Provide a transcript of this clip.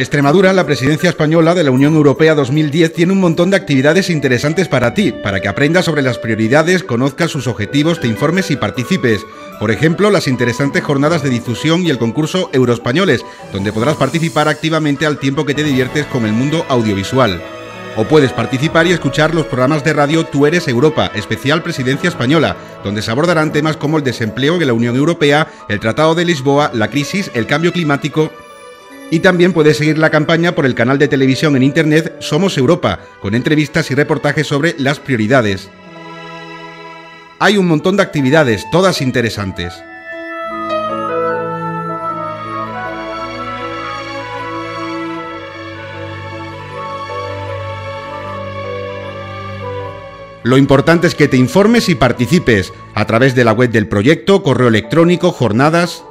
Extremadura, la presidencia española de la Unión Europea 2010, tiene un montón de actividades interesantes para ti, para que aprendas sobre las prioridades, conozcas sus objetivos, te informes y participes. Por ejemplo, las interesantes jornadas de difusión y el concurso Euroespañoles, donde podrás participar activamente al tiempo que te diviertes con el mundo audiovisual. O puedes participar y escuchar los programas de radio Tú eres Europa, especial Presidencia Española, donde se abordarán temas como el desempleo de la Unión Europea, el Tratado de Lisboa, la crisis, el cambio climático y también puedes seguir la campaña por el canal de televisión en Internet Somos Europa, con entrevistas y reportajes sobre las prioridades. Hay un montón de actividades, todas interesantes. Lo importante es que te informes y participes a través de la web del proyecto, correo electrónico, jornadas,